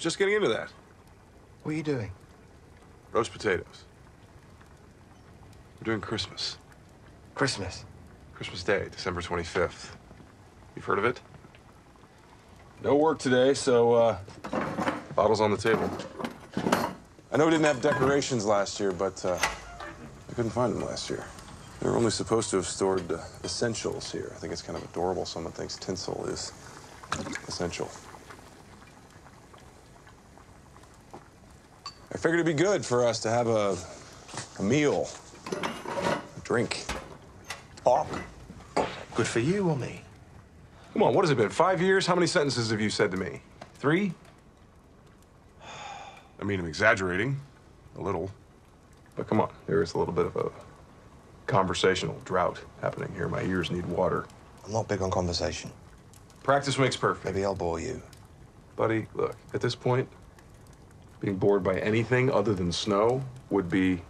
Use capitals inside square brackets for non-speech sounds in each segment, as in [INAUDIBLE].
Was just getting into that. What are you doing? Roast potatoes. We're doing Christmas. Christmas. Christmas Day, December 25th. You've heard of it? No work today, so, uh, Bottles on the table. I know we didn't have decorations last year, but uh, I couldn't find them last year. They were only supposed to have stored uh, essentials here. I think it's kind of adorable someone thinks tinsel is essential. I figured it'd be good for us to have a, a meal, a drink, talk. Good for you or me? Come on, what has it been? Five years? How many sentences have you said to me? Three? I mean, I'm exaggerating a little. But come on, there is a little bit of a conversational drought happening here. My ears need water. I'm not big on conversation. Practice makes perfect. Maybe I'll bore you. Buddy, look, at this point, being bored by anything other than snow would be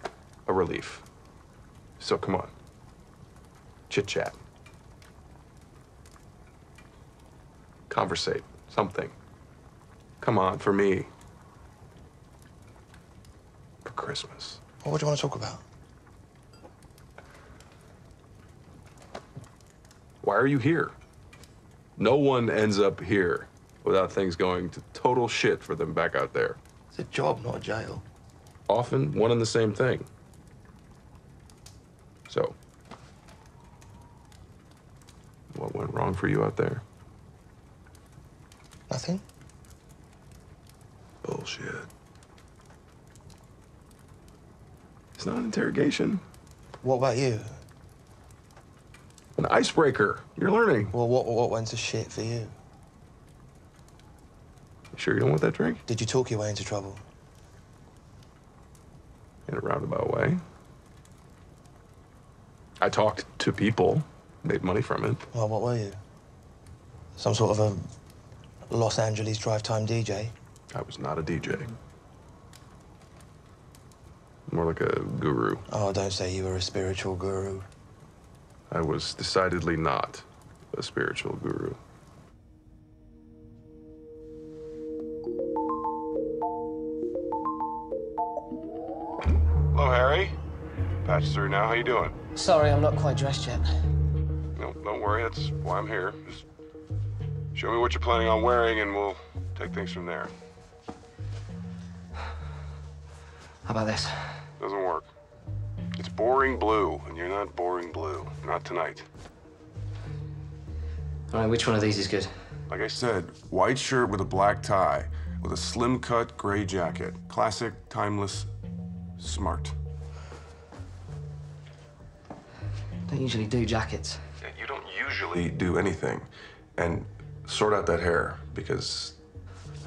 a relief. So come on. Chit chat. Conversate. Something. Come on, for me. For Christmas. What would you want to talk about? Why are you here? No one ends up here without things going to total shit for them back out there. It's a job, not a jail. Often one and the same thing. So, what went wrong for you out there? Nothing? Bullshit. It's not an interrogation. What about you? An icebreaker. You're learning. Well, what, what went to shit for you? You sure you don't want that drink? Did you talk your way into trouble? In a roundabout way. I talked to people, made money from it. Well, what were you? Some sort of a Los Angeles drive time DJ? I was not a DJ. More like a guru. Oh, don't say you were a spiritual guru. I was decidedly not a spiritual guru. Hello, Harry. Patch through now. How you doing? Sorry, I'm not quite dressed yet. No, don't worry. That's why I'm here. Just show me what you're planning on wearing, and we'll take things from there. How about this? Doesn't work. It's boring blue, and you're not boring blue. Not tonight. All right, which one of these is good? Like I said, white shirt with a black tie, with a slim cut gray jacket. Classic, timeless, smart. Don't usually do jackets. You don't usually do anything. And sort out that hair, because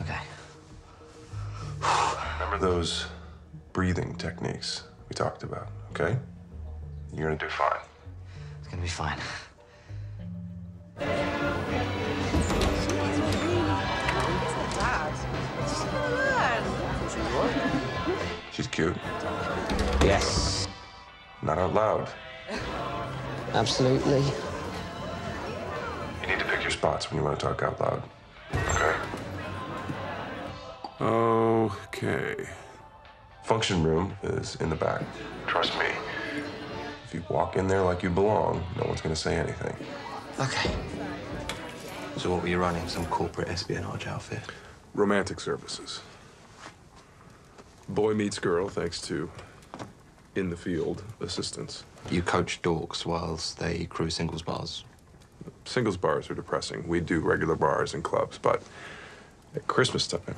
Okay. remember those breathing techniques we talked about, okay? You're gonna do fine. It's gonna be fine. She's cute. Yes. Not out loud. Absolutely. You need to pick your spots when you want to talk out loud. Okay? Okay. Function room is in the back. Trust me. If you walk in there like you belong, no one's gonna say anything. Okay. So what were you running? Some corporate espionage outfit? Romantic services. Boy meets girl thanks to in the field assistance. You coach dorks whilst they crew singles bars. Singles bars are depressing. We do regular bars and clubs, but at Christmas time,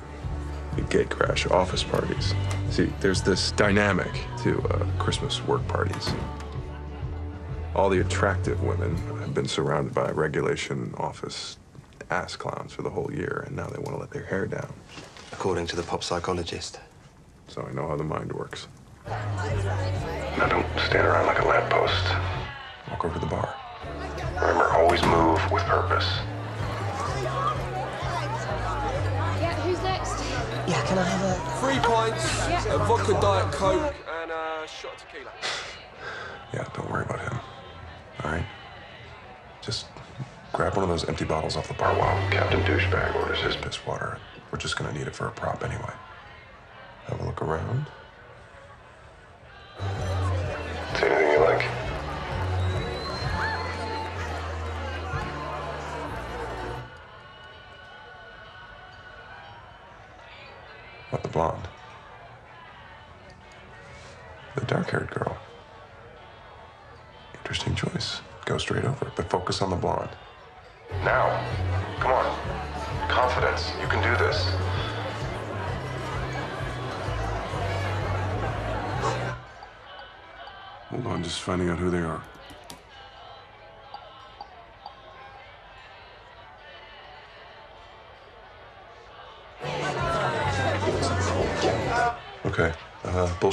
we gate crash office parties. See, there's this dynamic to uh, Christmas work parties. All the attractive women have been surrounded by regulation office ass clowns for the whole year, and now they want to let their hair down. According to the pop psychologist. So I know how the mind works. Now don't stand around like a lamppost. Walk over to the bar. Remember, always move with purpose. Yeah, who's next? Yeah, can I have a. Three pints, a vodka diet coke, and a shot of tequila. Yeah, don't worry about him. All right? Just grab one of those empty bottles off the bar while Captain Douchebag orders his piss water. We're just gonna need it for a prop anyway. Have a look around.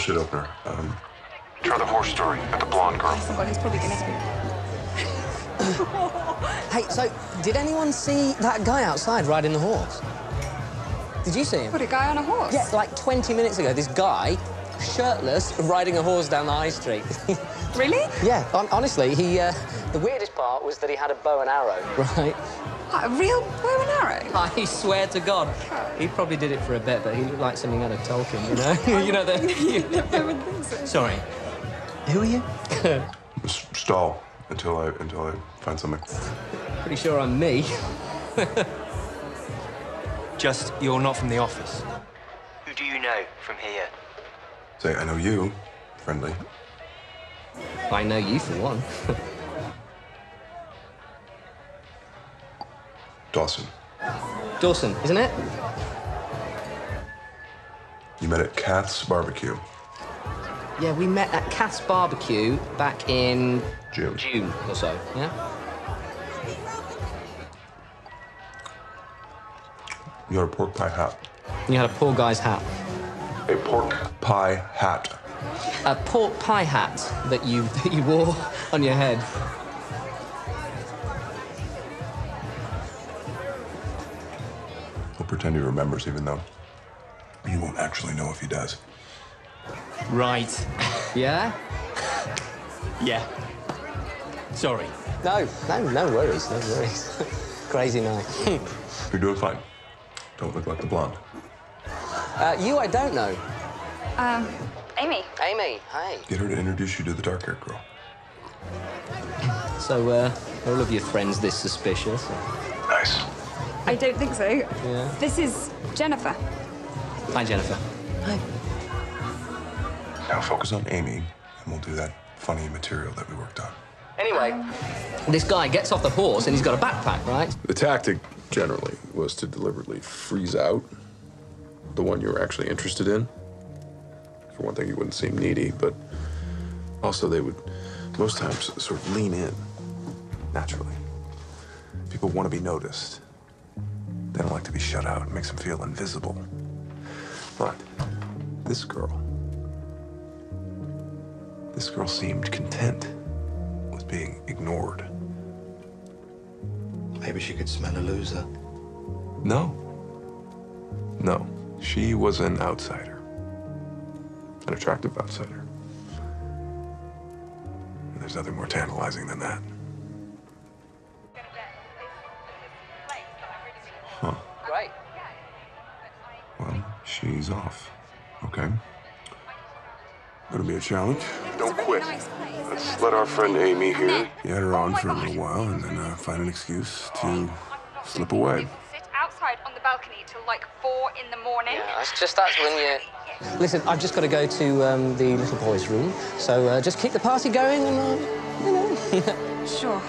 Bullshit opener. Um, try the horse story at the blonde girl. Oh God, he's probably gonna. [LAUGHS] Hey, so did anyone see that guy outside riding the horse? Did you see him? Put a guy on a horse. Yeah, like 20 minutes ago, this guy, shirtless, riding a horse down the high street. [LAUGHS] Really? yeah, hon- honestly, he. Uh, the weirdest part was that he had a bow and arrow, [LAUGHS] right? What, a real bow and arrow? I swear to God, he probably did it for a bit, but he looked like something out of Tolkien, you know? [LAUGHS] you know the. I would think so. Sorry. Who are you? [LAUGHS] S- stall until I until I find something. Pretty sure I'm me. [LAUGHS] Just, you're not from the office. Who do you know from here? Say, I know you, friendly. I know you for one. Dawson. Dawson, isn't it? You met at Kath's barbecue. Yeah, we met at Cass Barbecue back in June. June or so, yeah? You had a pork pie hat. You had a poor guy's hat. A pork pie hat. A pork pie hat that you [LAUGHS] that you wore on your head. He'll pretend he remembers, even though you won't actually know if he does. Right. Yeah? Yeah. Sorry. No, no, no worries, no worries. [LAUGHS] Crazy night. [LAUGHS] You're doing fine. Don't look like the blonde. Uh, you, I don't know. Um, Amy. Amy, hey. Get her to introduce you to the dark-haired girl. So, uh, are all of your friends this suspicious? Nice. I don't think so. Yeah. This is Jennifer. Hi, Jennifer. Hi. Now focus on Amy, and we'll do that funny material that we worked on. Anyway, this guy gets off the horse and he's got a backpack, right? The tactic generally was to deliberately freeze out the one you were actually interested in. For one thing, you wouldn't seem needy, but also they would Most times, sort of lean in naturally. People want to be noticed. They don't like to be shut out. It makes them feel invisible. But this girl, this girl seemed content with being ignored. Maybe she could smell a loser. No. No. She was an outsider. An attractive outsider. And there's nothing more tantalizing than that. Huh. Great. Well, she's off. Okay. Gonna be a challenge. Don't quit. Let's let our friend Amy here get her on for a little while and then uh, find an excuse to slip away. Sit outside on the balcony till like four in the morning. Yeah, That's just that's when you. Listen, I've just got to go to um, the little boys' room, so uh, just keep the party going, and uh, you know. [LAUGHS] Sure.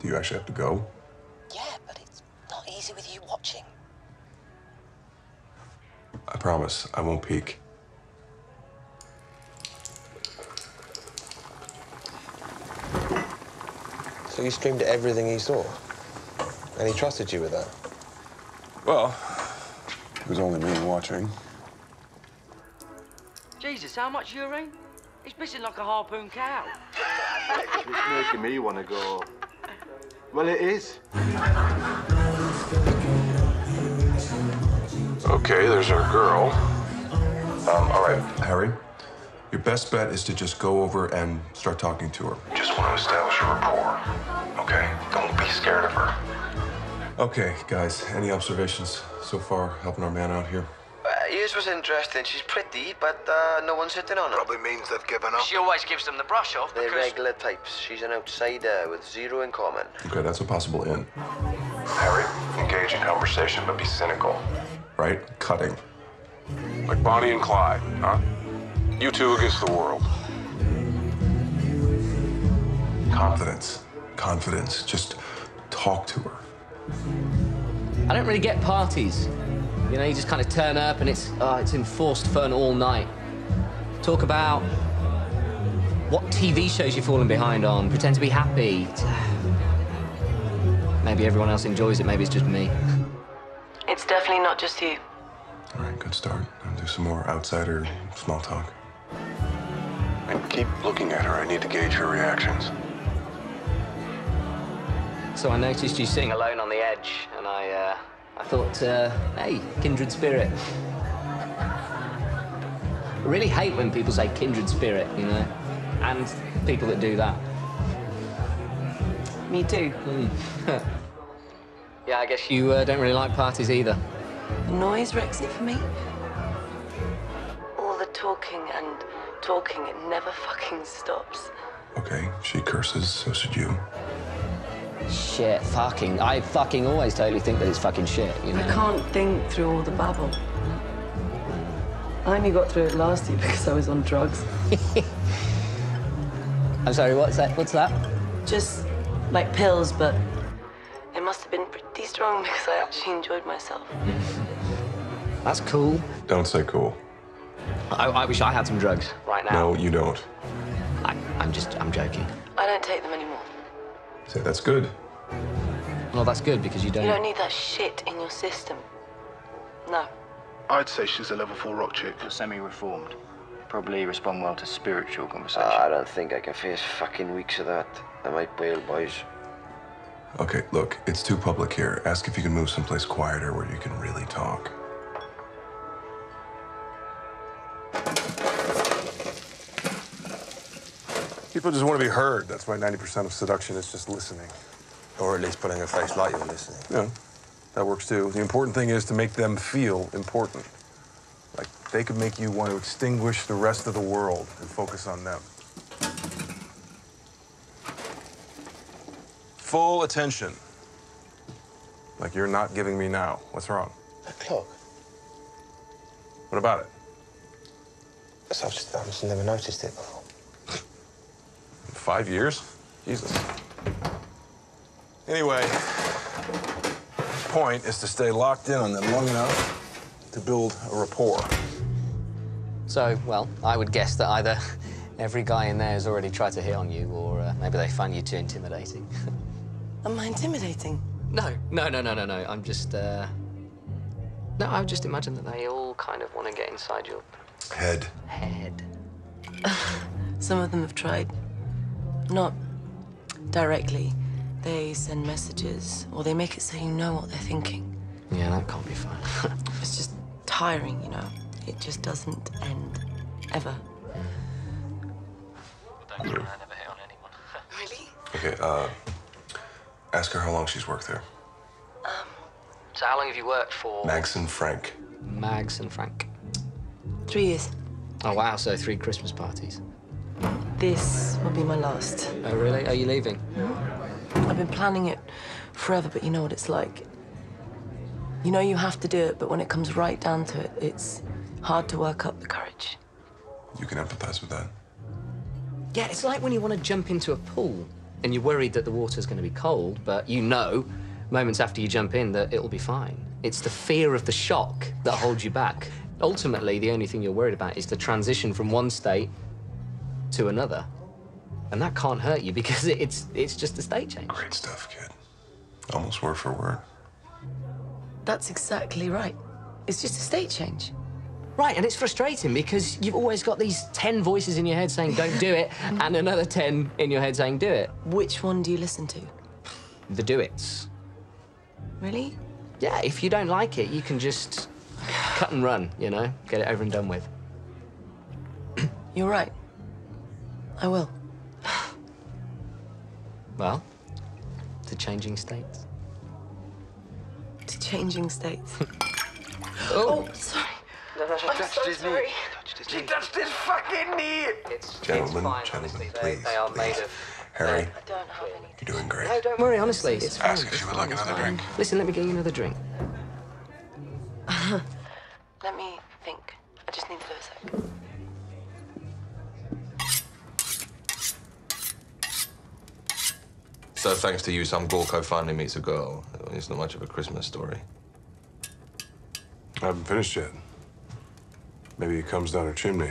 Do you actually have to go? Yeah, but it's not easy with you watching. I promise I won't peek. So you streamed everything he saw? And he trusted you with that? Well, it was only me watching. Jesus, how much urine? He's missing like a harpoon cow. It's making me want to go. Well, it is. Okay, there's our girl. Um, all right, Harry. Your best bet is to just go over and start talking to her. Just want to establish a rapport. Okay? Don't be scared of her. Okay, guys, any observations so far helping our man out here? Yours was interesting. She's pretty, but uh, no one's hitting on her. Probably means they've given up. She always gives them the brush off They're because... regular types. She's an outsider with zero in common. Okay, that's a possible in. Harry, engage in conversation, but be cynical. Right? Cutting. Like Bonnie and Clyde, huh? You two against the world. Confidence. Confidence. Just talk to her. I don't really get parties. You know, you just kind of turn up and it's uh, it's enforced fun all night. Talk about what TV shows you're falling behind on. Pretend to be happy. [SIGHS] Maybe everyone else enjoys it. Maybe it's just me. [LAUGHS] It's definitely not just you. All right, good start. I'll do some more outsider small talk. And keep looking at her. I need to gauge her reactions. So I noticed you sitting alone on the edge, and I uh, I thought, uh, hey, kindred spirit. I really hate when people say kindred spirit, you know, and people that do that. Me too. [LAUGHS] Yeah, I guess you uh, don't really like parties either. The noise wrecks it for me. All the talking and talking, it never fucking stops. Okay, she curses, so should you. Shit, fucking. I fucking always totally think that it's fucking shit, you know? I can't think through all the babble. I only got through it last year [LAUGHS] because I was on drugs. [LAUGHS] I'm sorry, what's that? What's that? Just like pills, but it must have been pretty strong because I actually enjoyed myself. [LAUGHS] That's cool. Don't say cool. I, I wish I had some drugs right now. No, you don't. I, I'm just, I'm joking. I don't take them anymore. Say that's good. Well, that's good because you don't. You don't need that shit in your system. No. I'd say she's a level four rock chick. Semi-reformed. Probably respond well to spiritual conversation. Ah, I don't think I can face fucking weeks of that. I might bail, boys. Okay, look, it's too public here. Ask if you can move someplace quieter where you can really talk. People just want to be heard. That's why 90% of seduction is just listening. Or at least putting a face like you're listening. Yeah, that works too. The important thing is to make them feel important. Like they could make you want to extinguish the rest of the world and focus on them. Full attention. Like you're not giving me now. What's wrong? A clock? What about it? So I've just, I've just never noticed it before. Five years? Jesus. Anyway, point is to stay locked in on them long enough to build a rapport. So, well, I would guess that either every guy in there has already tried to hit on you, or uh, maybe they find you too intimidating. [LAUGHS] Am I intimidating? no, no, no, no, no, no. I'm just, uh... No, I would just imagine that they all kind of want to get inside your Head. head. [LAUGHS] Some of them have tried. Not directly. They send messages, or they make it so you know what they're thinking. Yeah, that can't be fun. [LAUGHS] It's just tiring, you know? It just doesn't end. Ever. Really? Okay, uh, ask her how long she's worked there. So how long have you worked for? Mags and Frank. Mags and Frank. Three years. Oh, wow, so three Christmas parties. This will be my last. Oh, really? Are you leaving? I've been planning it forever, but you know what it's like. You know you have to do it, but when it comes right down to it, it's hard to work up the courage. You can empathize with that. Yeah, it's like when you want to jump into a pool and you're worried that the water's going to be cold, but you know moments after you jump in that it'll be fine. It's the fear of the shock that holds you back. Ultimately, the only thing you're worried about is the transition from one state to another. And that can't hurt you [LAUGHS] because it's it's just a state change. Great stuff, kid. Almost word for word. That's exactly right. It's just a state change. Right, and it's frustrating because you've always got these 10 voices in your head saying, don't do it, [LAUGHS] and another 10 in your head saying, do it. Which one do you listen to? The do it's. Really? Yeah, if you don't like it, you can just cut and run, you know? Get it over and done with. You're right. I will. Well, to changing states. To changing states. [LAUGHS] Oh, oh, sorry. No, no, I'm so sorry. She touched his fucking knee! It's, Gentlemen, it's fine, gentlemen, honestly. Please, they are please. made of... Harry, I don't have any. you're doing great. No, don't worry, honestly. It's fine. Ask if she would like another drink. Listen, let me get you another drink. Uh-huh. Let me think. I just need to do a sec. So thanks to you, some Gorko finally meets a girl. It's not much of a Christmas story. I haven't finished yet. Maybe he comes down her chimney. [SIGHS]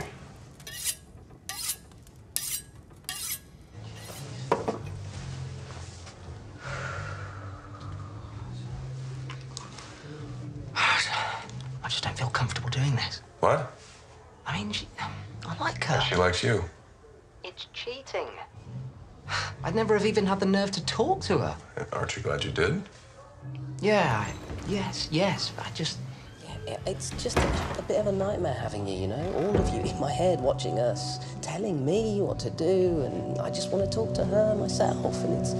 I just don't feel comfortable doing this. What? I mean, she, um, I like her. She likes you. It's cheating. I'd never have even had the nerve to talk to her. [LAUGHS] Aren't you glad you did? Yeah, I- yes, yes. I just. Yeah, It's just a, a bit of a nightmare having you, you know? All of you in my head watching us, telling me what to do, and I just want to talk to her myself, and it's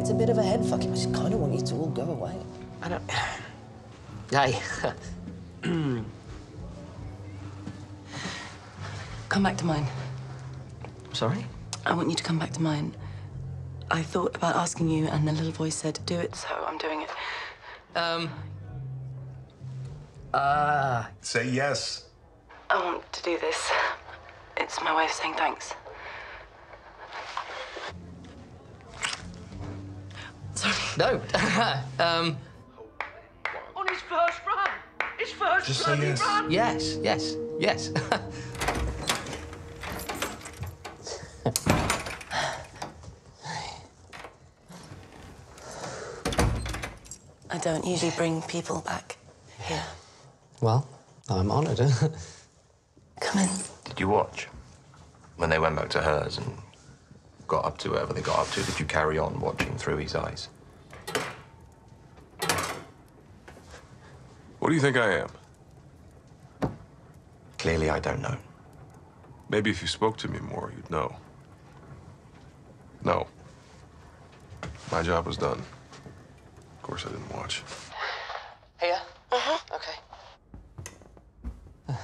it's a bit of a head fucking. I just kind of want you to all go away. I don't. [SIGHS] Hey. [CLEARS THROAT] Come back to mine. Sorry? I want you to come back to mine. I thought about asking you, and the little voice said, do it, so I'm doing it. Um. Uh. Say yes. I want to do this. It's my way of saying thanks. Sorry. No. [LAUGHS] um. On his first run! His first Just say yes. run! Yes, yes, yes. [LAUGHS] don't usually bring people back here. well, I'm honoured. [LAUGHS] Come in. Did you watch? When they went back to hers and got up to whatever they got up to, did you carry on watching through his eyes? What do you think I am? Clearly, I don't know. Maybe if you spoke to me more, you'd know. No. My job was done. Of course, I didn't watch. Here? Uh-huh. Okay. [SIGHS]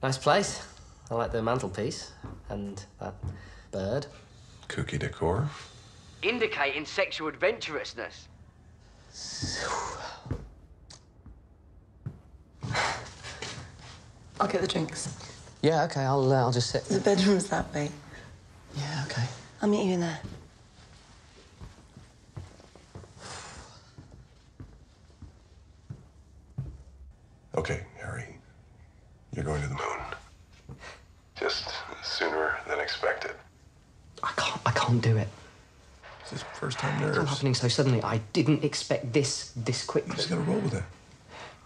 Nice place. I like the mantelpiece and that bird. Kooky decor. Indicating sexual adventurousness. [SIGHS] I'll get the drinks. Yeah, okay, I'll, uh, I'll just sit. The bedroom's that way. Yeah, okay. I'll meet you in there. Okay, Harry. You're going to the moon. Just sooner than expected. I can't. I can't do it. It's his first time It's all happening so suddenly. I didn't expect this this quickly. Just gotta roll with it.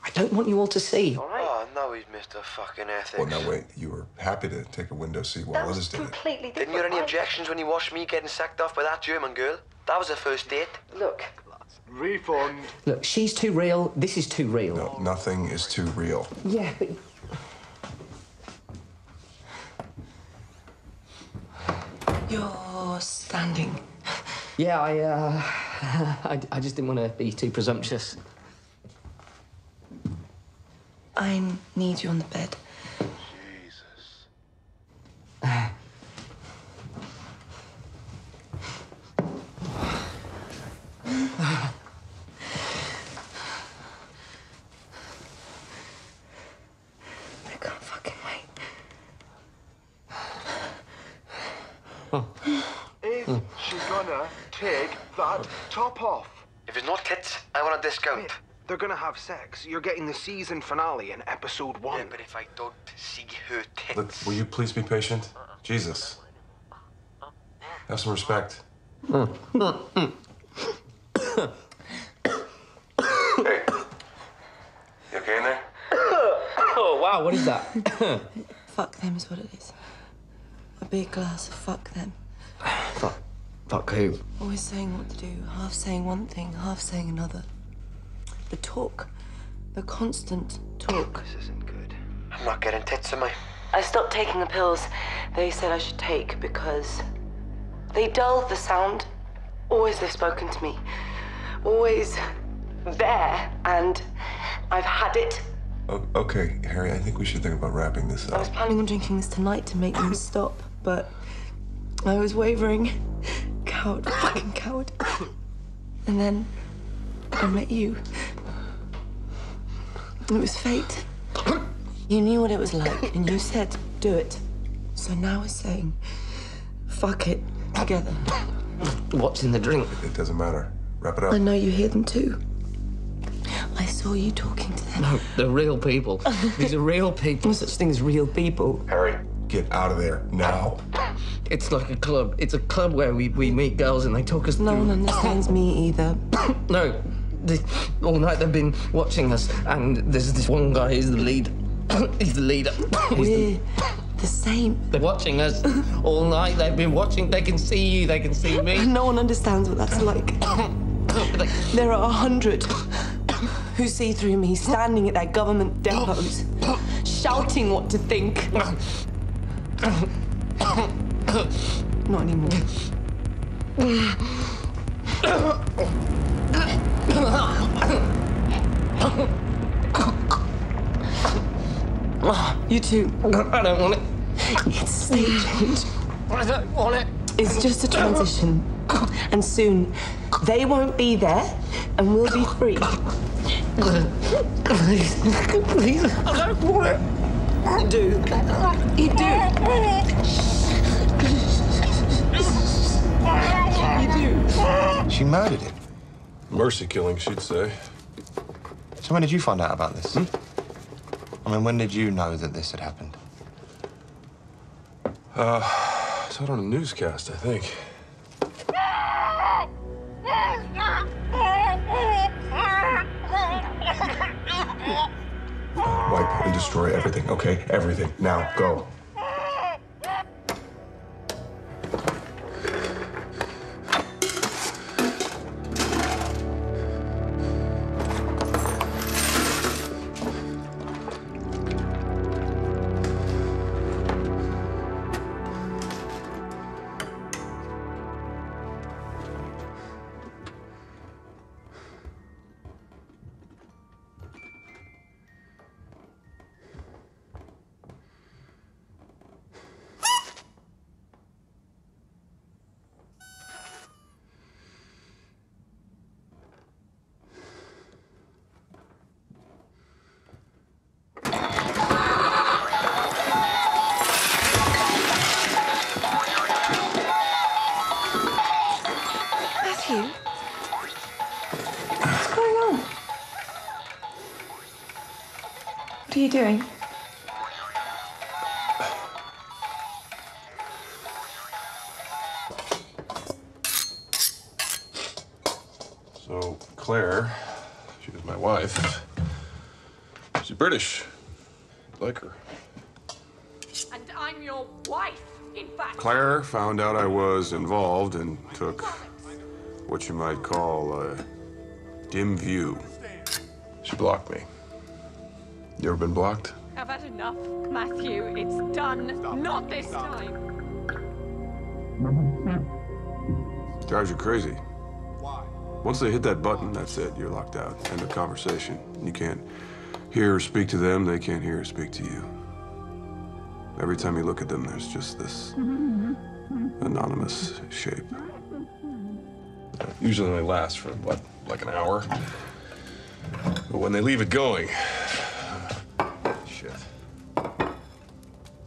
I don't want you all to see. All right? Oh, no, he's Mr. Fucking Ethics. Well, now wait. You were happy to take a window seat while others did it. Completely Didn't you have any objections when you watched me getting sacked off by that German girl? That was a first date. Look, Refund. Look, she's too real. This is too real. No, nothing is too real. Yeah, but you're standing. yeah, I uh, [LAUGHS] I, I just didn't want to be too presumptuous. I need you on the bed. I can't fucking wait. Is she gonna take that top off? If it's not tits, I want a discount. They're gonna have sex. You're getting the season finale in episode one. Yeah, but if I don't see her tits. Look, will you please be patient? Jesus. Have some respect. hey. You okay in there? oh wow, what is that? [COUGHS] Fuck them is what it is. A big glass of fuck them. fuck, fuck who? Always saying what to do, half saying one thing, half saying another. The talk, the constant talk. This isn't good. I'm not getting tits, am I? I stopped taking the pills they said I should take because they dull the sound. Always they've spoken to me. Always there, and I've had it. O- okay, Harry, I think we should think about wrapping this up. I was planning on drinking this tonight to make them stop, but I was wavering. Coward, fucking coward. And then I met you. It was fate. You knew what it was like, and you said, do it. So now we're saying, fuck it, together. What's in the drink? It doesn't matter. Wrap it up. I know you hear them too. I saw you talking to them. No, they're real people. [LAUGHS] These are real people. No such thing as real people. Harry, get out of there now. It's like a club. It's a club where we, we meet girls and they talk us No through. one understands me either. No, the, all night they've been watching us, and there's this one guy. He's the lead. he's the leader. He's We're the same. They're watching us all night. They've been watching. They can see you. They can see me. No one understands what that's like. There are a hundred who see through me standing at their government depots, shouting what to think. Not anymore. You too. I don't want it. It's a stage change. I don't want it. It's just a transition. And soon, they won't be there, and we'll be free. Please, please, I don't want it. You do. You do. You do. She murdered him. Mercy killing, she'd say. So when did you find out about this? I mean, when did you know that this had happened? Uh, I saw it on a newscast, I think. Wipe and destroy everything, okay? Everything. Now, go. So, Claire, she was my wife. She's British. Like her. And I'm your wife, in fact. Claire found out I was involved and took what you might call a dim view. She blocked me. You ever been blocked? I've had enough, Matthew. It's done. Not this time. Drives you crazy. Once they hit that button, that's it. You're locked out. End of conversation. You can't hear or speak to them. They can't hear or speak to you. Every time you look at them, there's just this anonymous shape. Usually only lasts for, what, like an hour? But when they leave it going, shit.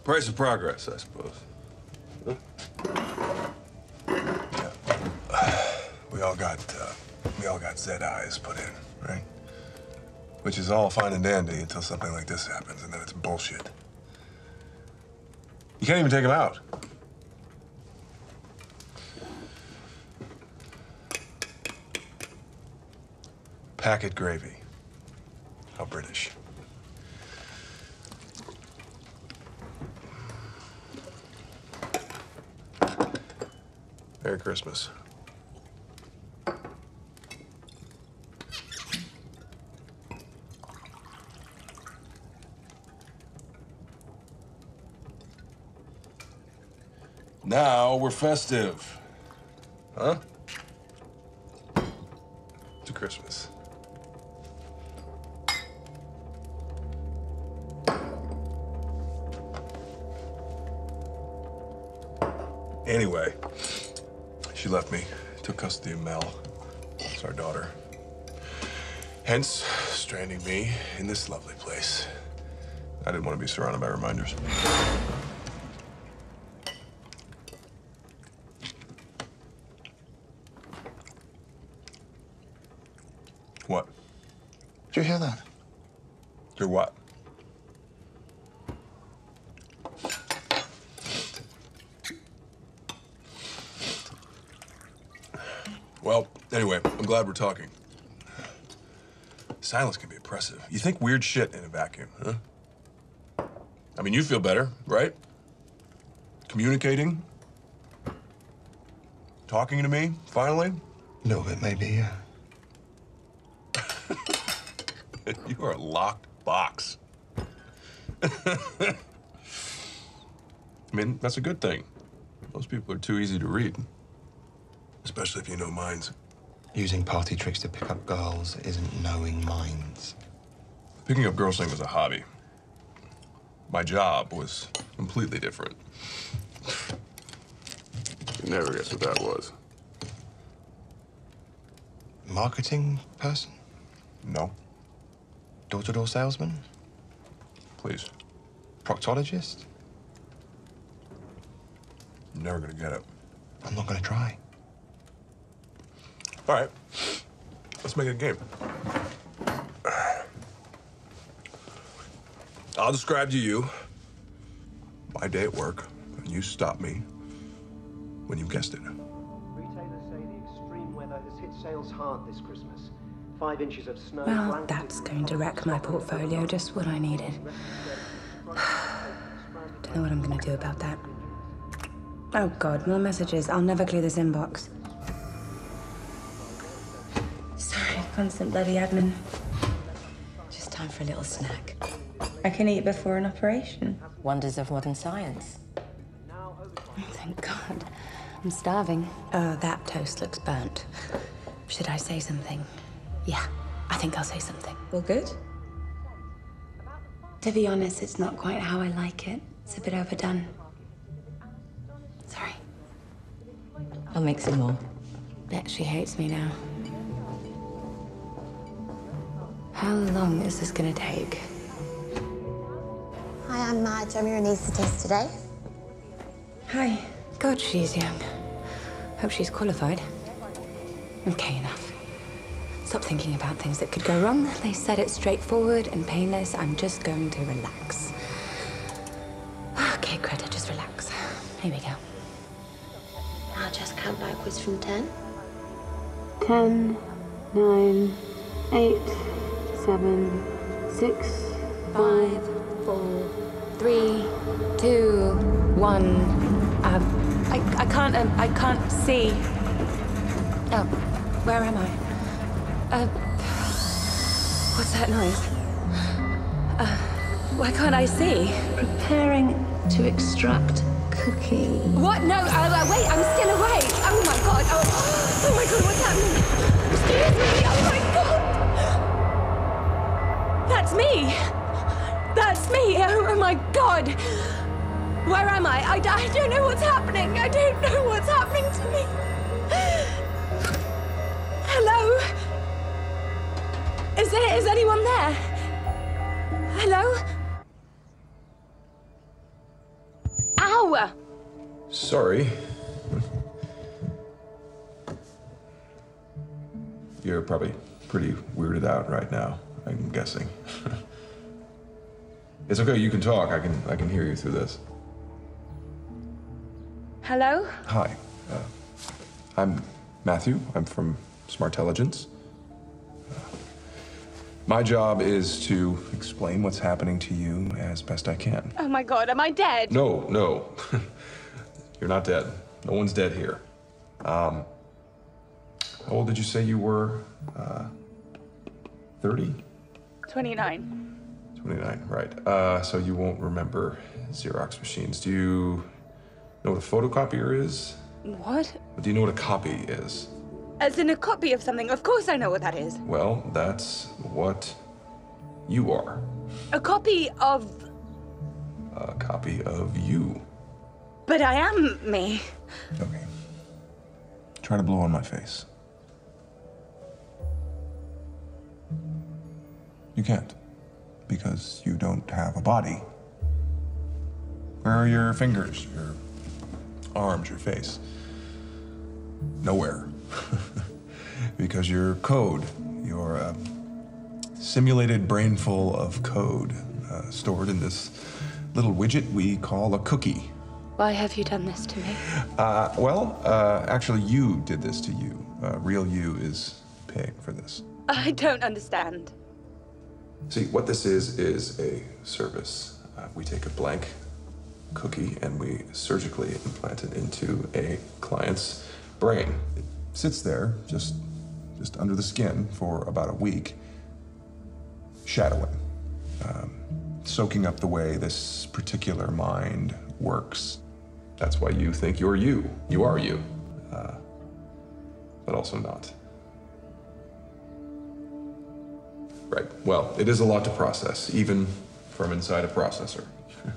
Price of progress, I suppose. We all got, uh, we all got Z eyes put in, right? Which is all fine and dandy until something like this happens, and then it's bullshit. You can't even take them out. Packet gravy. How British. Merry Christmas. Now we're festive. Huh? To Christmas. Anyway, she left me, took custody of Mel. It's our daughter. Hence, stranding me in this lovely place. I didn't want to be surrounded by reminders. What? Did you hear that? You're what? Well, anyway, I'm glad we're talking. Silence can be oppressive. You think weird shit in a vacuum, huh? I mean, you feel better, right? Communicating? Talking to me, finally? A little bit, maybe, yeah. [LAUGHS] you are a locked box. [LAUGHS] I mean, that's a good thing. Most people are too easy to read. Especially if you know minds. Using party tricks to pick up girls isn't knowing minds. Picking up girls thing was a hobby. My job was completely different. You never guess what that was. Marketing person? No. Door to door salesman? Please. Proctologist? You're never gonna get it. I'm not gonna try. All right. Let's make a game. I'll describe to you my day at work, and you stop me when you've guessed it. Retailers say the extreme weather has hit sales hard this Christmas. Five inches of snow. Well, that's going to wreck my portfolio, just what I needed. [SIGHS] Don't know what I'm going to do about that. Oh, God, more messages. I'll never clear this inbox. Sorry, constant bloody admin. Just time for a little snack. I can eat before an operation. Wonders of modern science. Thank God. I'm starving. Oh, that toast looks burnt. Should I say something? Yeah, I think I'll say something. Well, good. To be honest, it's not quite how I like it. It's a bit overdone. Sorry. I'll make some more. Bet she hates me now. How long is this gonna take? Hi, I'm Marge. I'm your anaesthetist today. Hi. God, she's young. Hope she's qualified. Okay, enough. Stop thinking about things that could go wrong. They said it's straightforward and painless. I'm just going to relax. Okay, Greta, just relax. Here we go. I'll just count backwards from ten. Ten, nine, eight, seven, six, Five, four, three, two, one. Um, I, I can't, um, I can't see. Oh, where am I? Uh, what's that noise? Uh, why can't I see? Preparing to extract cookie. What? No, uh, wait, I'm still awake. Oh my god. Oh, oh my god, what's happening? Excuse me. Oh my god. That's me. That's me. Oh, oh my god. Where am I? I? I don't know what's happening. I don't know what's happening to me. Is anyone there? Hello? Ow! Sorry. You're probably pretty weirded out right now, I'm guessing. [LAUGHS] it's okay, you can talk. I can I can hear you through this. Hello? Hi. Uh, I'm Matthew. I'm from Smartelligence. My job is to explain what's happening to you as best I can. Oh my god, am I dead? No, no. [LAUGHS] You're not dead. No one's dead here. Um, how old did you say you were? Uh, 30? 29. 29, right. Uh, so you won't remember Xerox machines. Do you know what a photocopier is? What? Do you know what a copy is? As in a copy of something. Of course I know what that is. Well, that's what you are. A copy of. A copy of you. But I am me. Okay. Try to blow on my face. You can't. Because you don't have a body. Where are your fingers, your arms, your face? Nowhere. [LAUGHS] because your code, your uh, simulated brain full of code, uh, stored in this little widget we call a cookie. Why have you done this to me? Uh, well, uh, actually, you did this to you. Uh, real you is paying for this. I don't understand. See, what this is, is a service. Uh, we take a blank cookie and we surgically implant it into a client's brain. It sits there, just, just under the skin, for about a week, shadowing, um, soaking up the way this particular mind works. That's why you think you're you. You are you. Uh, but also not. Right. Well, it is a lot to process, even from inside a processor.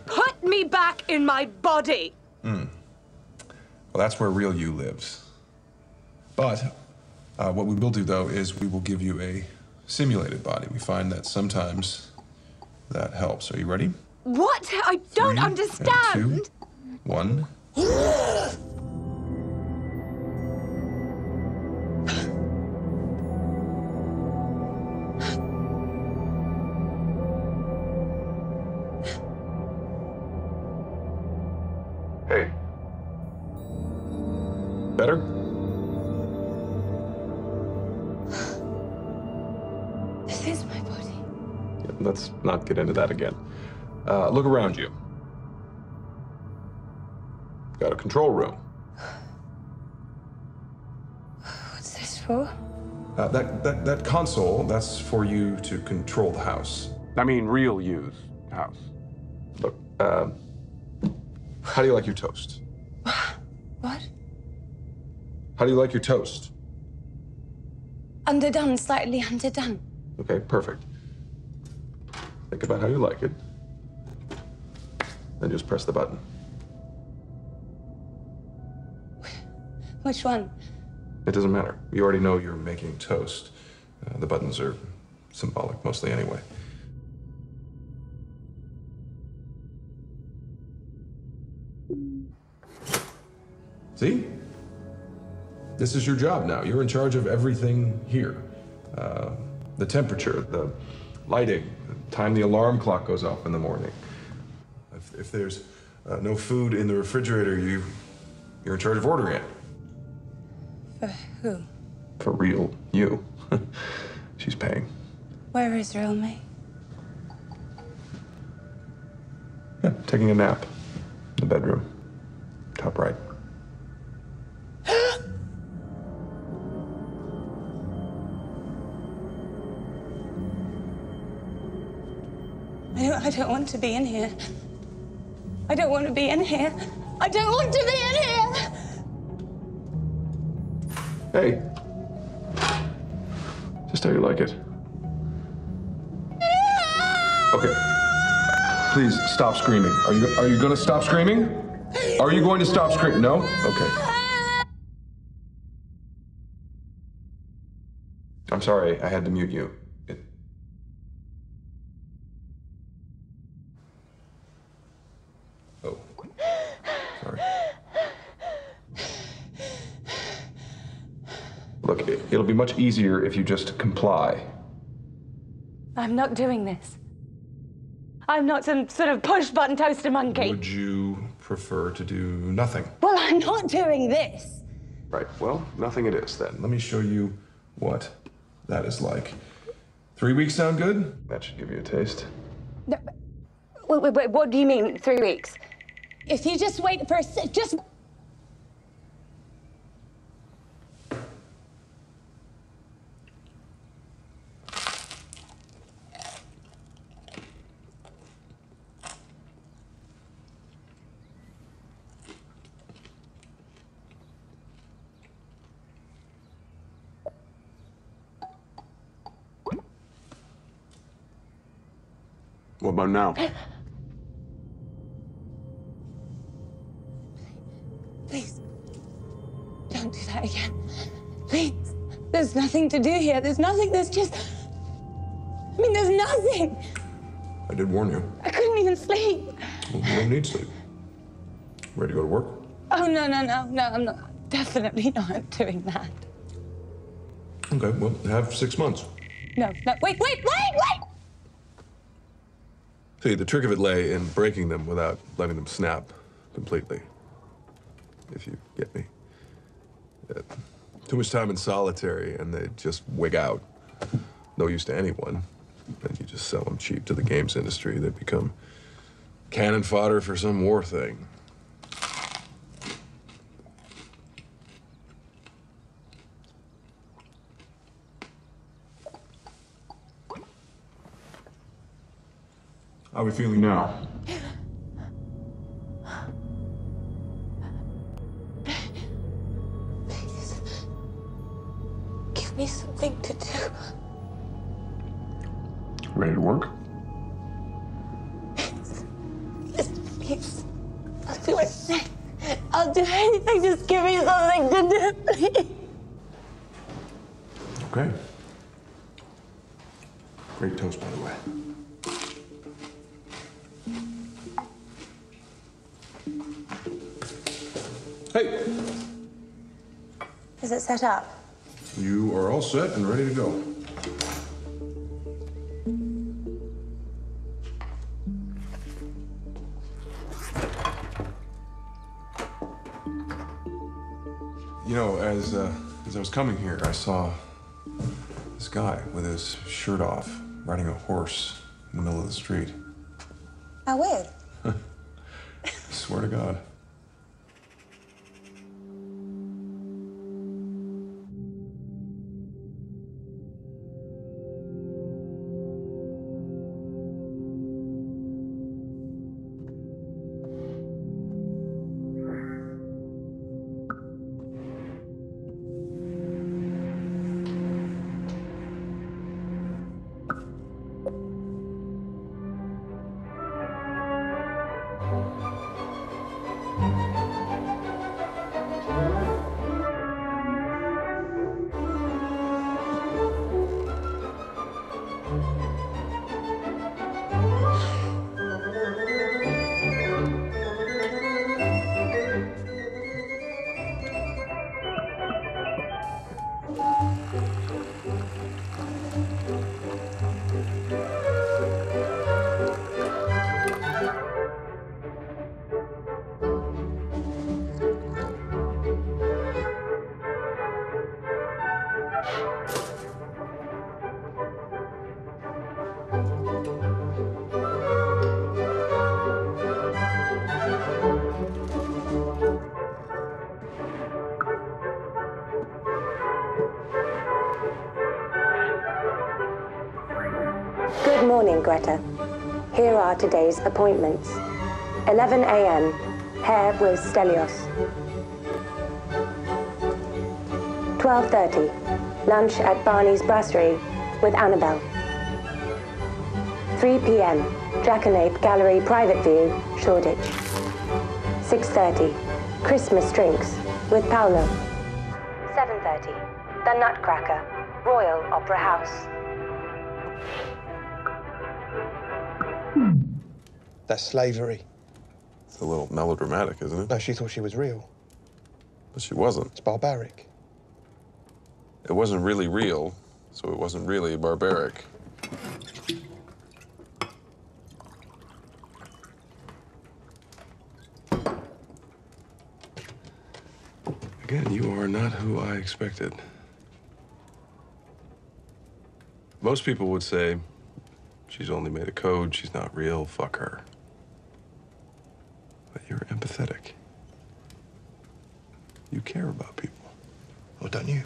Put me back in my body! Hmm. Well, that's where real you lives. But uh, what we will do, though, is we will give you a simulated body. We find that sometimes that helps. Are you ready? What? I don't Three and understand! two. One. [GASPS] [GASPS] let's not get into that again. Uh, look around you. Got a control room. [SIGHS] What's this for? Uh, that, that, that console, that's for you to control the house. I mean, real use house. Look, uh, how do you like your toast? [SIGHS] What? How do you like your toast? Underdone, slightly underdone. Okay, perfect. Think about how you like it. Then just press the button. Which one? It doesn't matter. You already know you're making toast. Uh, the buttons are symbolic mostly anyway. See? This is your job now. You're in charge of everything here. uh, the temperature, the lighting, time the alarm clock goes off in the morning. If, if there's uh, no food in the refrigerator, you you're in charge of ordering it. For who? For real, you. [LAUGHS] She's paying. Where is real me? Yeah, taking a nap. In the bedroom. Top right. Don't, I don't want to be in here. I don't want to be in here. I don't want to be in here. Hey. Just how you like it. Okay. Please stop screaming. Are you are you going to stop screaming? Are you going to stop screaming? No? Okay. I'm sorry. I had to mute you. It... Oh. Sorry. Look, it, it'll be much easier if you just comply. I'm not doing this. I'm not some sort of push button toaster monkey. Would you prefer to do nothing? Well, I'm not doing this. Right. Well, nothing it is then. Let me show you what that is like. Three weeks sound good? That should give you a taste. No, wait, wait, wait, what do you mean, three weeks? If you just wait for a sec, just. About now? Please. Don't do that again. Please. There's nothing to do here. There's nothing. There's just. I mean, there's nothing. I did warn you. I couldn't even sleep. Well, you don't need sleep. Ready to go to work? Oh, no, no, no, no. I'm not. Definitely not doing that. Okay, well, have six months. No, no. Wait, wait, wait, wait! See, the trick of it lay in breaking them without letting them snap completely. If you get me. Uh, too much time in solitary and they just wig out. No use to anyone. And you just sell them cheap to the games industry. They become cannon fodder for some war thing. How are we feeling now? Set up? you are all set and ready to go. You know, as uh, as I was coming here, I saw this guy with his shirt off, riding a horse in the middle of the street. How weird. I [LAUGHS] swear to God. Appointments. 11 a.m. Hair with Stelios. 12.30. Lunch at Barney's Brasserie with Annabelle. 3 p.m. Jackanape Gallery Private View, Shoreditch. 6.30. Christmas drinks with Paolo. 7.30. The Nutcracker, Royal Opera House. Uh, slavery. It's a little melodramatic, isn't it? No, she thought she was real. But she wasn't. It's barbaric. It wasn't really real, so it wasn't really barbaric. Again, you are not who I expected. Most people would say, she's only made a code, she's not real, fuck her. But you're empathetic. You care about people. Well, don't you?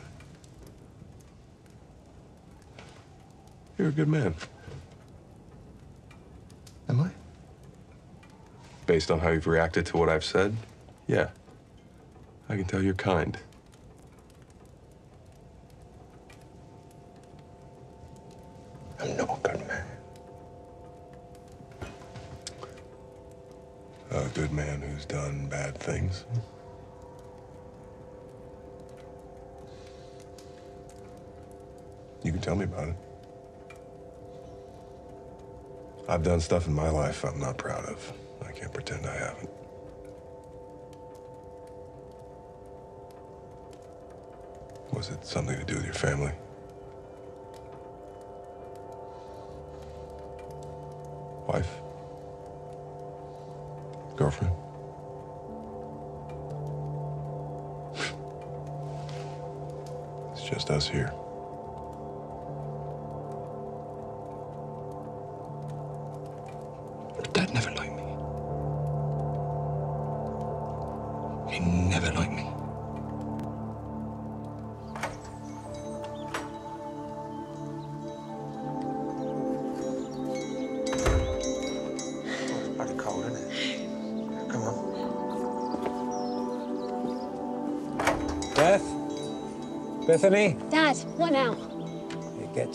You're a good man. Am I? Based on how you've reacted to what I've said, yeah. I can tell you're kind. I've done stuff in my life I'm not proud of. I can't pretend I haven't. Was it something to do with your family?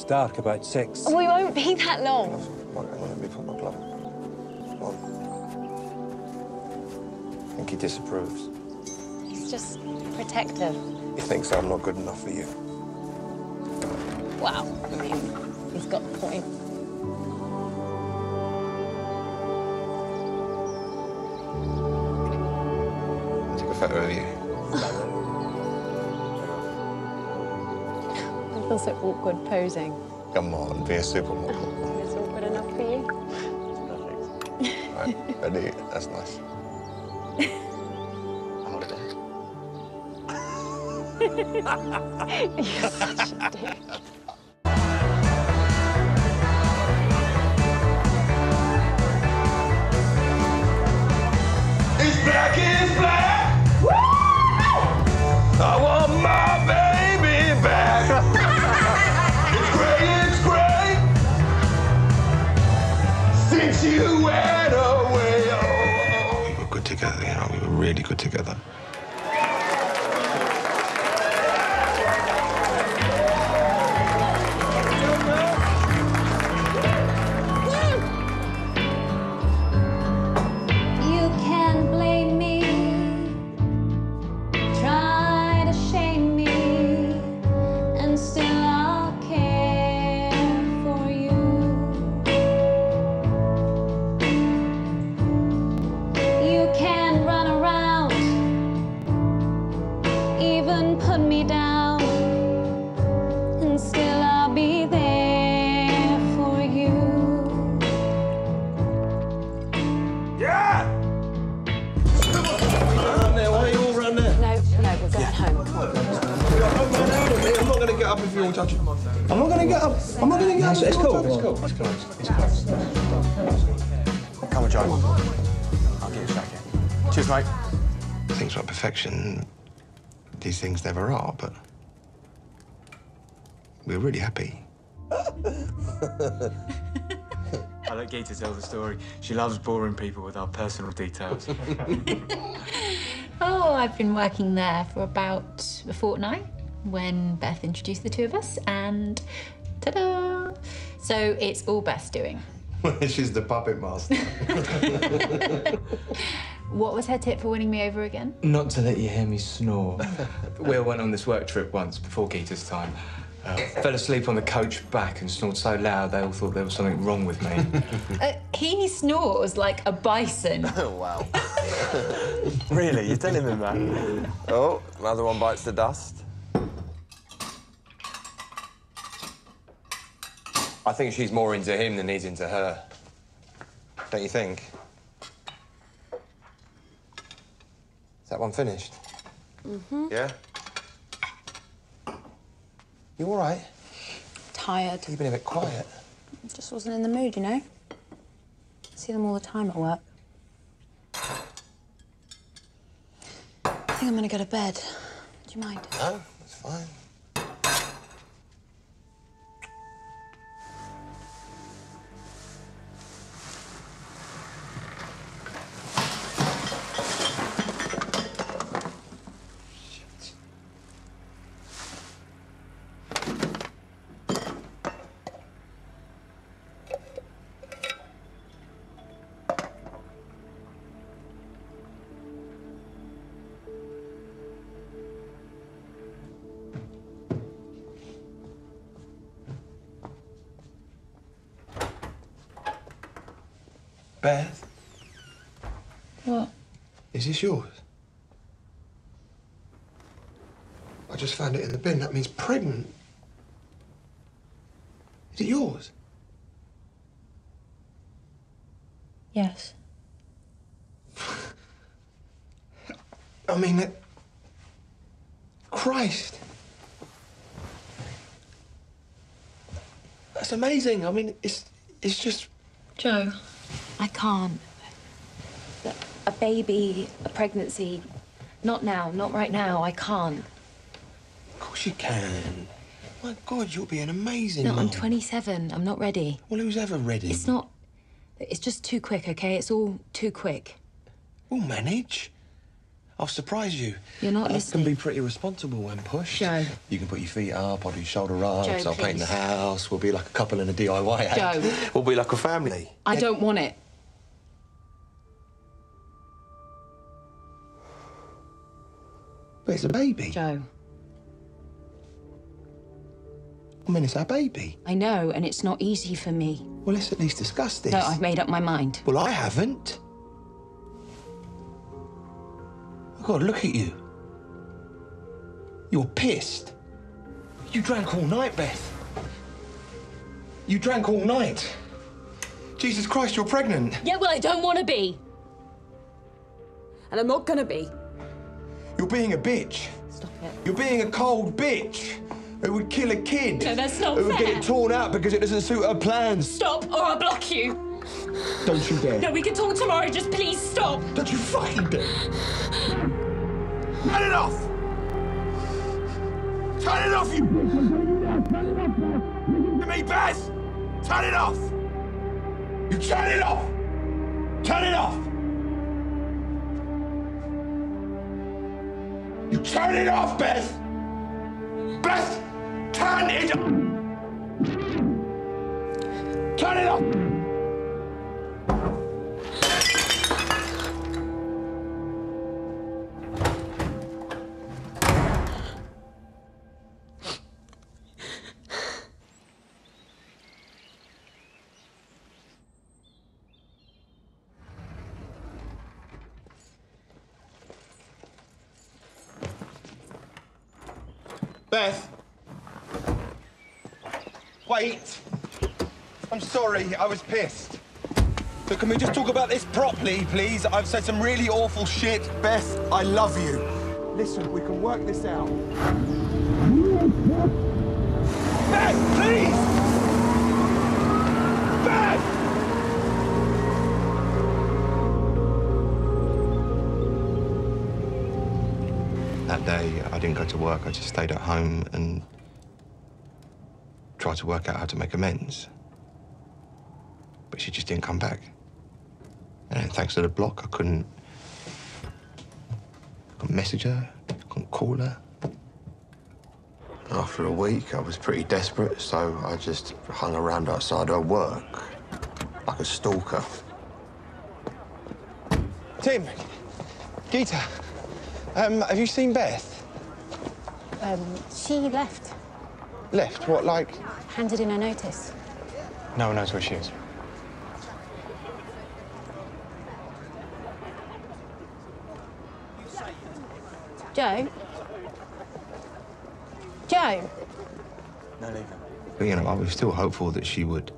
Dark about six. We won't be that long. Let me put my glove on. I think he disapproves. He's just protective. He thinks I'm not good enough for you. Wow, I mean, he's got a point. I Take a photo of you. [LAUGHS] I feel so awkward posing. Come on, be a supermodel. Is awkward enough for you? Perfect. right, ready? That's nice. [LAUGHS] You're such a dick. Really good together. I let Gita tell the story. She loves boring people with our personal details. [LAUGHS] [LAUGHS] Oh, I've been working there for about a fortnight when Beth introduced the two of us, and ta-da! So it's all Beth's doing. [LAUGHS] She's the puppet master. What was her tip for winning me over again? Not to let you hear me snore. Will went on this work trip once before Gita's time. Uh, fell asleep on the coach back and snored so loud they all thought there was something wrong with me. [LAUGHS] Uh, he snores like a bison. [LAUGHS] Oh, wow. [LAUGHS] really? You're telling him that? Oh, another one bites the dust. I think she's more into him than he's into her. Don't you think? Is that one finished? Mm-hmm. Yeah? You all right? Tired. You've been a bit quiet. Just wasn't in the mood, you know? See them all the time at work. I think I'm gonna go to bed. Do you mind? No, it's fine. Pregnant. Is it yours? Yes. [LAUGHS] I mean, that... Christ. That's amazing. I mean, it's it's just. Joe, I can't. A baby, a pregnancy. Not now, not right now. I can't. You can. My God, you'll be an amazing No, I'm 27. I'm not ready. Well, who's ever ready? It's not. It's just too quick, okay? It's all too quick. We'll manage. I'll surprise you. You're not I listening. can be pretty responsible when pushed. Joe. You can put your feet up, I'll do shoulder ups, Joe, I'll paint the house. We'll be like a couple in a DIY act. Joe. [LAUGHS] We'll be like a family. I don't want it. But it's a baby. Joe. I mean, it's our baby. I know, and it's not easy for me. Well, let's at least discuss this. No, I've made up my mind. Well, I haven't. God, look at you. You're pissed. You drank all night, Beth. You drank all night. Jesus Christ, you're pregnant. Yeah, well, I don't want to be. And I'm not gonna be. You're being a bitch. Stop it. You're being a cold bitch who would kill a kid. No, that's not Who would get it torn out because it doesn't suit her plans. Stop, or I'll block you. Don't you dare. No, we can talk tomorrow. Just please stop. Don't you fucking dare. Turn it off! Turn it off, you bitch! I'm telling you now, turn it off now! Listen to me, Beth! Turn it off! You turn it off! Turn it off! You turn it off, Beth! Beth! Turn it off! Turn it off! Beth. Wait. I'm sorry, I was pissed. But can we just talk about this properly, please? I've said some really awful shit. Beth, I love you. Listen, we can work this out. Beth, please! Beth! That day, I didn't go to work. I just stayed at home and tried to work out how to make amends. But but she just didn't come back. And thanks to the block, I couldn't, couldn't message her, couldn't call her. After a week, I was pretty desperate, so I just hung around outside her work like a stalker. Tim, Gita, um, have you seen Beth? Um, she left, Left? What, like? handed in a notice. No one knows where she is. Joe? Joe? No leaving. But, you know, I was still hopeful that she would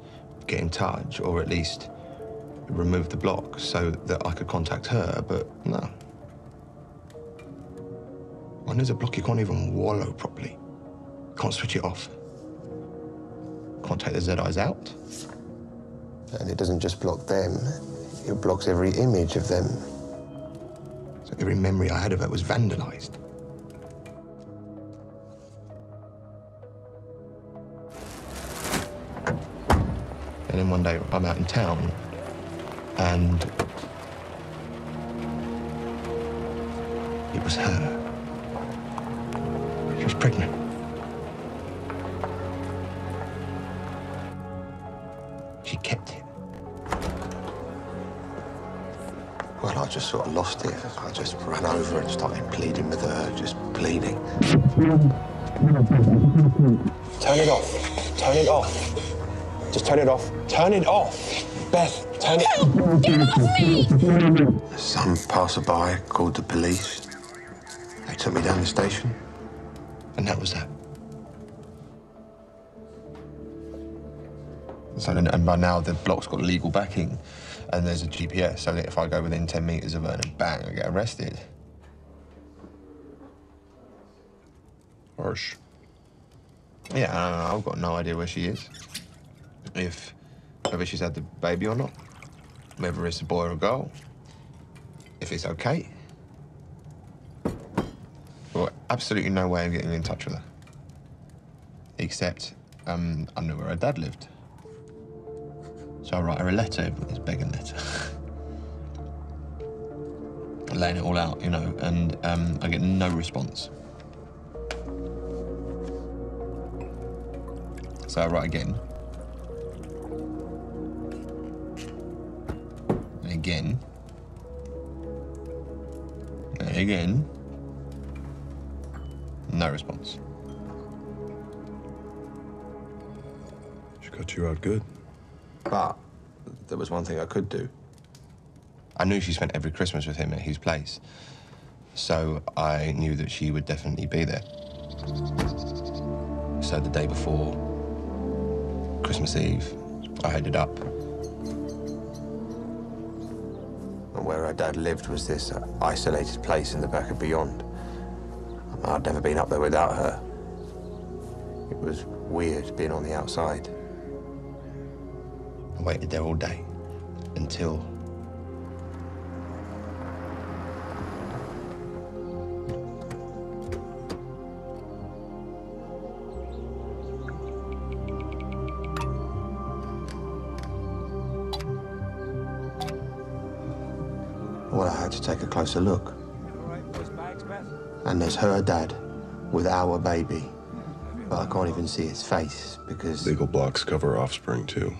get in touch or at least remove the block so that I could contact her, but no. When there's a block, you can't even wallow properly. Can't switch it off. Can't take the Z-Eyes out. And it doesn't just block them, it blocks every image of them. So every memory I had of her was vandalized. And then one day I'm out in town and it was her. She was pregnant. She kept it. Well, I just sort of lost it. I just ran over and started pleading with her, just pleading. Turn it off. Turn it off. Just turn it off. Turn it off. Beth, turn it Get off me! Some passerby called the police. They took me down the station, and that was that. So, and, and by now the block's got legal backing, and there's a GPS, so that if I go within 10 meters of her and bang, I get arrested. Harsh. Yeah, I don't know, I've got no idea where she is. If whether she's had the baby or not, whether it's a boy or a girl, if it's okay. Well, absolutely no way of getting in touch with her. Except um, I knew where her dad lived. So I write her a letter, it's begging letter. [LAUGHS] Laying it all out, you know, and um, I get no response. So I write again. And again. And again. No response. She cut you out good. But there was one thing I could do. I knew she spent every Christmas with him at his place. So I knew that she would definitely be there. So the day before Christmas Eve, I headed up. And where her dad lived was this uh, isolated place in the back of Beyond. I'd never been up there without her. It was weird being on the outside. Waited there all day until. Well, I had to take a closer look. And there's her dad with our baby. But I can't even see his face because. Legal blocks cover offspring, too.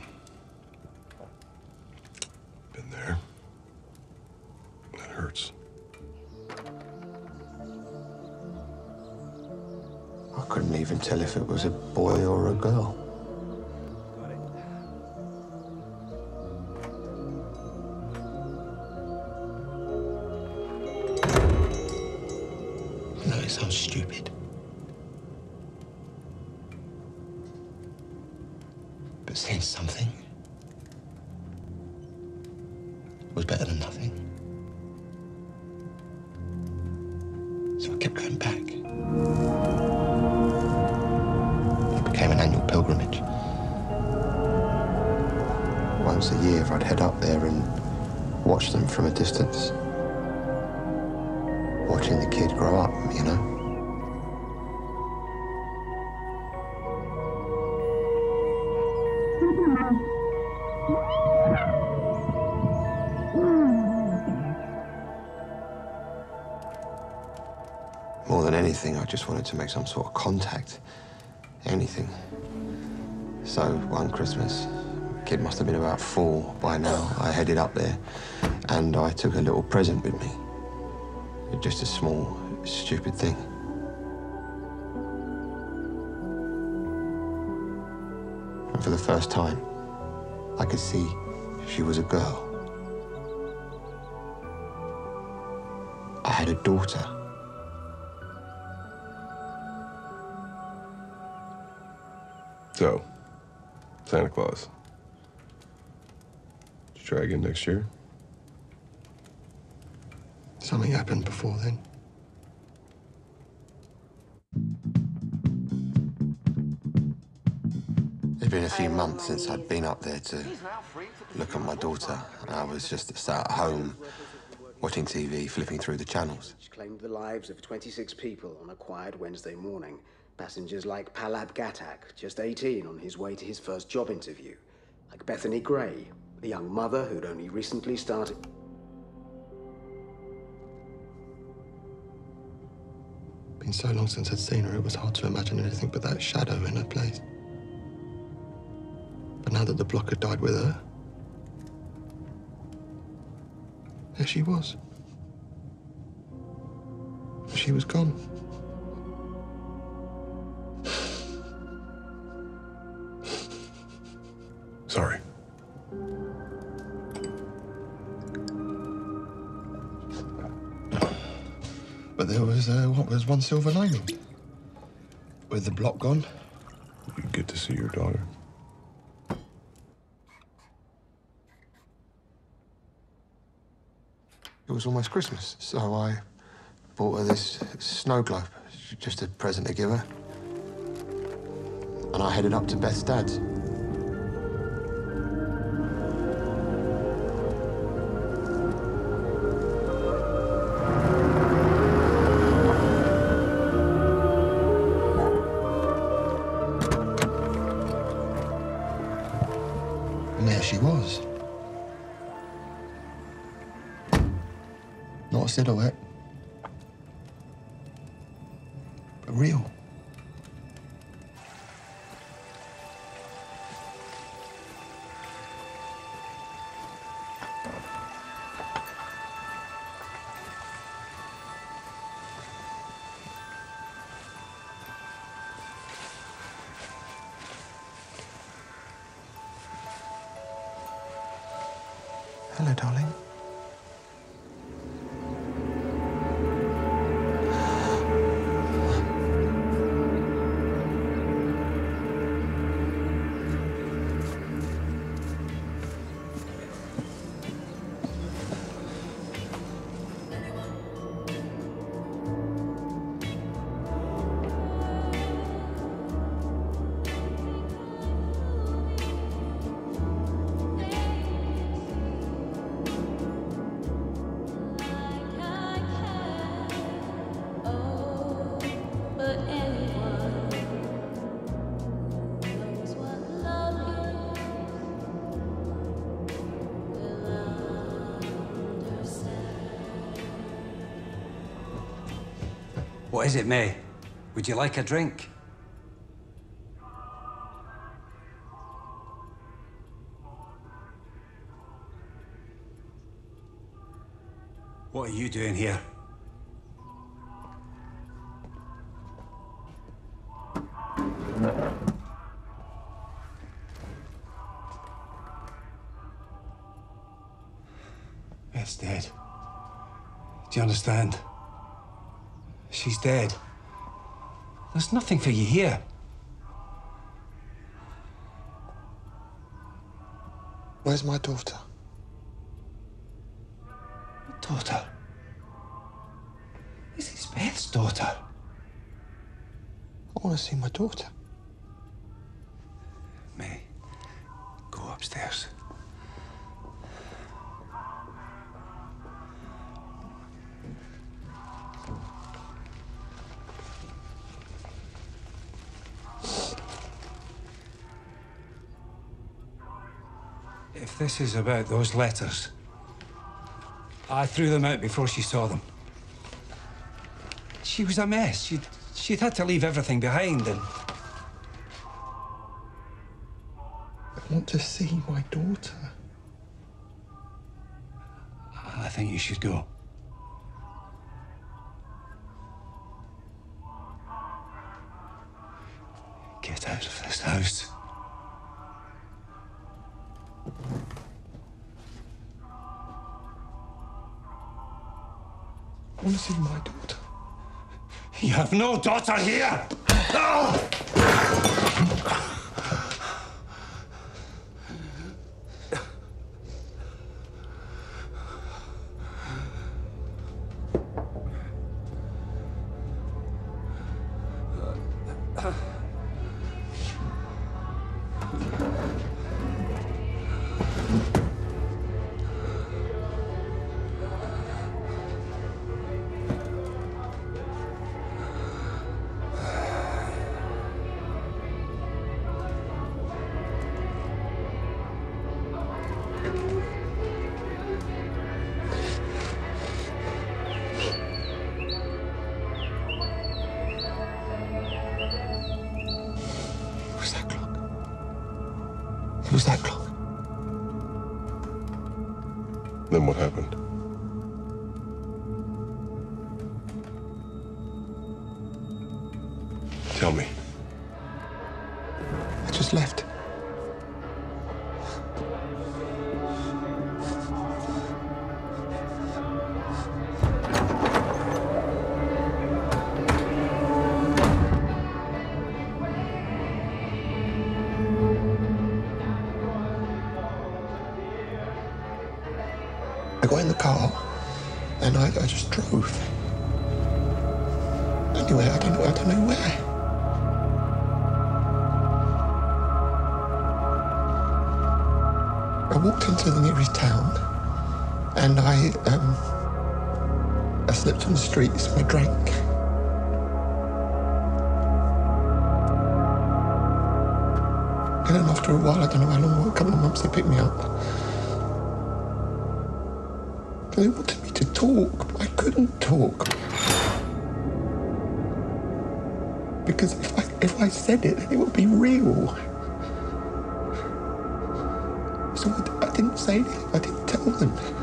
Tell if it was a boy or a girl. Know it sounds stupid. But seeing something was better than nothing. So I kept going back. watch them from a distance. Watching the kid grow up, you know? More than anything, I just wanted to make some sort of contact. Anything. So, one Christmas, kid must have been about four by now. I headed up there and I took a little present with me. Just a small, stupid thing. And for the first time, I could see she was a girl. I had a daughter. So, Santa Claus. Did you try again next year? Something happened before then. It'd been a few months since I'd been up there to look at my daughter, and I was just sat at home watching TV, flipping through the channels. claimed the lives of 26 people on a quiet Wednesday morning. Passengers like Palab Gatak, just 18, on his way to his first job interview. Like Bethany Gray, a young mother who'd only recently started. Been so long since I'd seen her, it was hard to imagine anything but that shadow in her place. But now that the block had died with her, there she was. She was gone. Sorry. But there was, uh, what was one silver lining? With the block gone, You get to see your daughter. it was almost Christmas, so I bought her this snow globe, just a present to give her. And I headed up to Beth's dad's. Is it, May? Would you like a drink? What are you doing here? Beth's dead. Do you understand? She's dead. There's nothing for you here. Where's my daughter? Daughter? This is Beth's daughter. I want to see my daughter. This is about those letters, I threw them out before she saw them. She was a mess. She'd, she'd had to leave everything behind and. I want to see my daughter. I think you should go. No daughter here! What's Who's that clock? Then what happened? Months, they picked me up. They wanted me to talk, but I couldn't talk. Because if I, if I said it, it would be real. So I, I didn't say anything. I didn't tell them.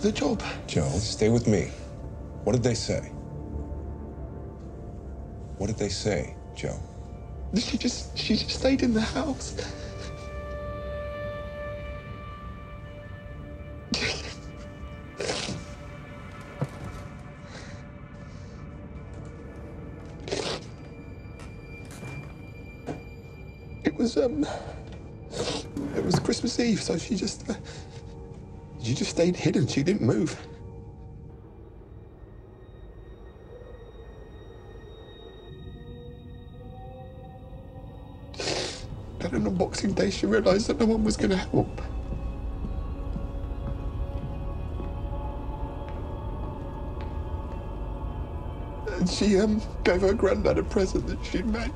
The job. Joe, stay with me. What did they say? What did they say, Joe? She just, she just stayed in the house. It was um, it was Christmas Eve, so she just, uh, she just stayed hidden. She didn't move. [SIGHS] Then on Boxing Day, she realised that no one was going to help. And she um, gave her granddad a present that she'd made.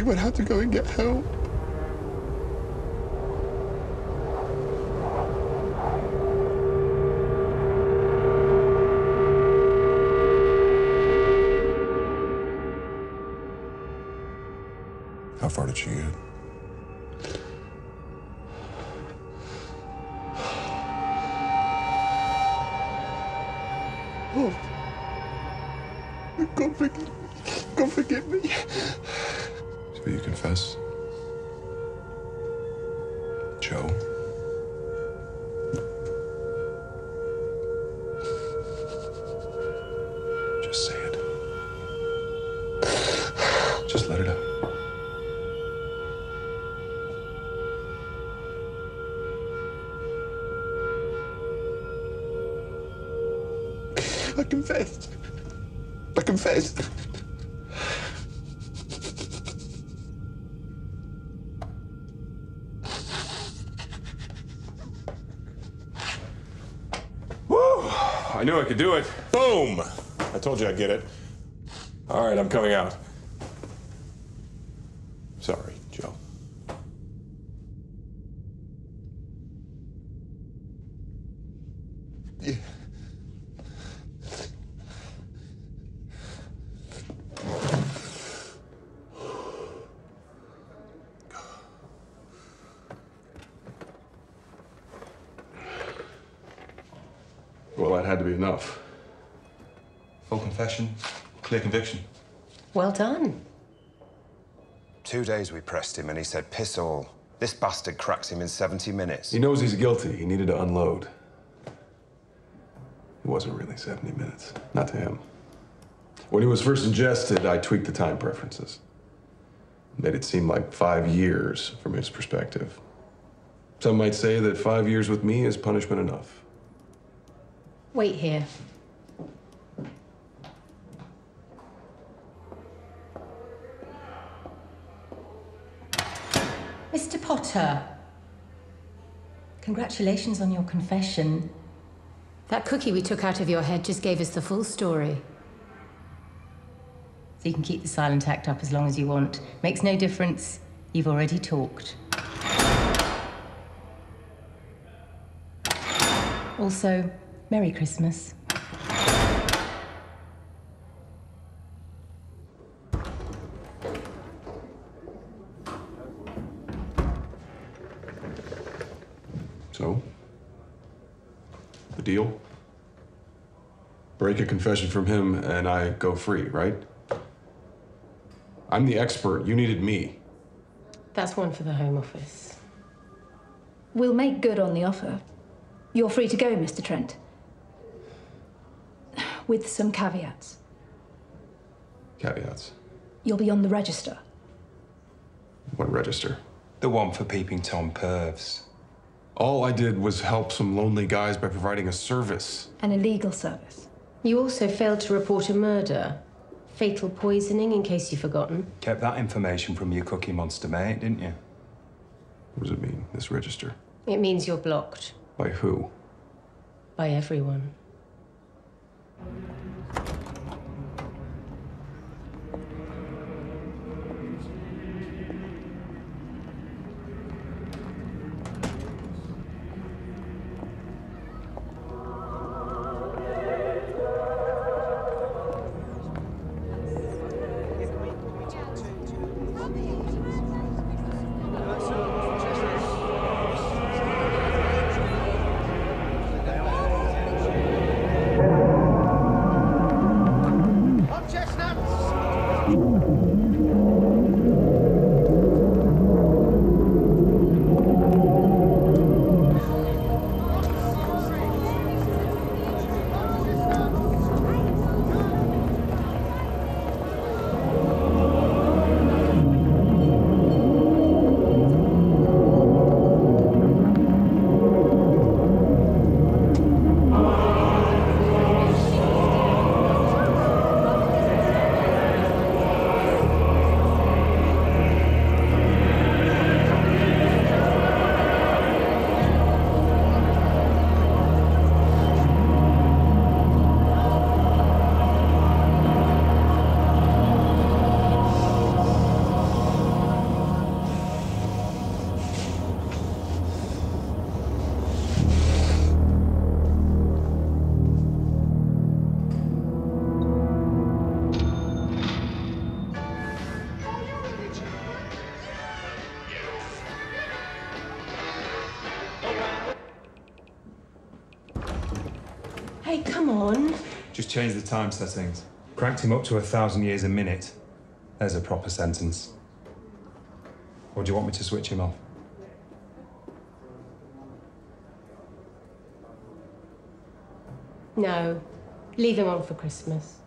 She went out to go and get help. How far did she get? Do it. Boom! I told you I'd get it. All right, I'm coming out. Sorry, Joe. Yeah. Well, that had to be enough. Full confession, clear conviction. Well done. Two days we pressed him and he said, piss all. This bastard cracks him in 70 minutes. He knows he's guilty. He needed to unload. It wasn't really 70 minutes. Not to him. When he was first ingested, I tweaked the time preferences. Made it seem like five years from his perspective. Some might say that five years with me is punishment enough. Wait here. Mr. Potter. Congratulations on your confession. That cookie we took out of your head just gave us the full story. So you can keep the silent act up as long as you want. Makes no difference. You've already talked. Also, Merry Christmas. So? The deal? Break a confession from him and I go free, right? I'm the expert. You needed me. That's one for the Home Office. We'll make good on the offer. You're free to go, Mr. Trent. With some caveats. Caveats. You'll be on the register. What register? The one for peeping Tom pervs. All I did was help some lonely guys by providing a service. An illegal service. You also failed to report a murder. Fatal poisoning, in case you've forgotten. Kept that information from your cookie monster mate, didn't you? What does it mean, this register? It means you're blocked By who? by everyone. どうした? Change the time settings. Cranked him up to a thousand years a minute. There's a proper sentence. Or do you want me to switch him off? No. Leave him on for Christmas.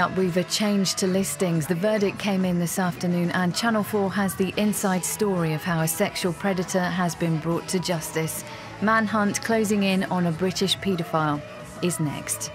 Up, we've a change to listings. The verdict came in this afternoon, and Channel 4 has the inside story of how a sexual predator has been brought to justice. Manhunt closing in on a British paedophile is next.